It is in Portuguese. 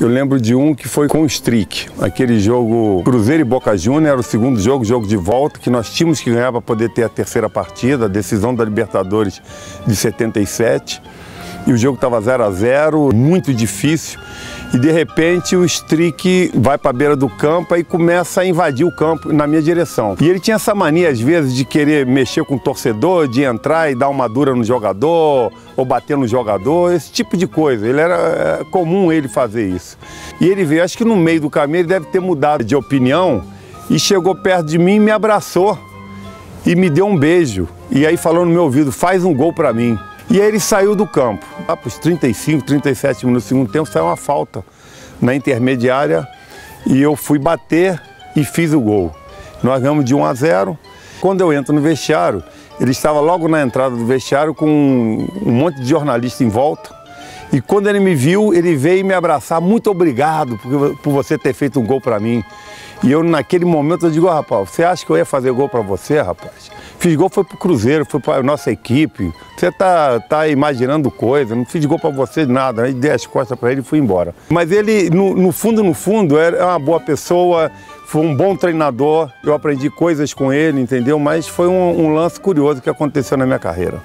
Eu lembro de um que foi com o Strick, aquele jogo Cruzeiro e Boca Juniors, era o segundo jogo, jogo de volta, que nós tínhamos que ganhar para poder ter a terceira partida, a decisão da Libertadores de 77. E o jogo estava 0 a 0 muito difícil. E de repente o Strick vai para a beira do campo e começa a invadir o campo na minha direção. E ele tinha essa mania, às vezes, de querer mexer com o torcedor, de entrar e dar uma dura no jogador, ou bater no jogador, esse tipo de coisa. Ele era é, comum ele fazer isso. E ele veio, acho que no meio do caminho ele deve ter mudado de opinião e chegou perto de mim e me abraçou e me deu um beijo. E aí falou no meu ouvido, faz um gol para mim. E aí ele saiu do campo. Lá para os 35, 37 minutos do segundo tempo, saiu uma falta na intermediária e eu fui bater e fiz o gol. Nós ganhamos de 1 a 0. Quando eu entro no vestiário, ele estava logo na entrada do vestiário com um monte de jornalista em volta. E quando ele me viu, ele veio me abraçar. Muito obrigado por, por você ter feito um gol para mim. E eu, naquele momento, eu digo, oh, rapaz, você acha que eu ia fazer gol para você, rapaz? Fiz gol foi pro Cruzeiro, foi para nossa equipe. Você tá, tá imaginando coisa, não fiz gol para você nada. Aí dei as costas para ele e fui embora. Mas ele, no, no fundo, no fundo, era uma boa pessoa, foi um bom treinador. Eu aprendi coisas com ele, entendeu? Mas foi um, um lance curioso que aconteceu na minha carreira.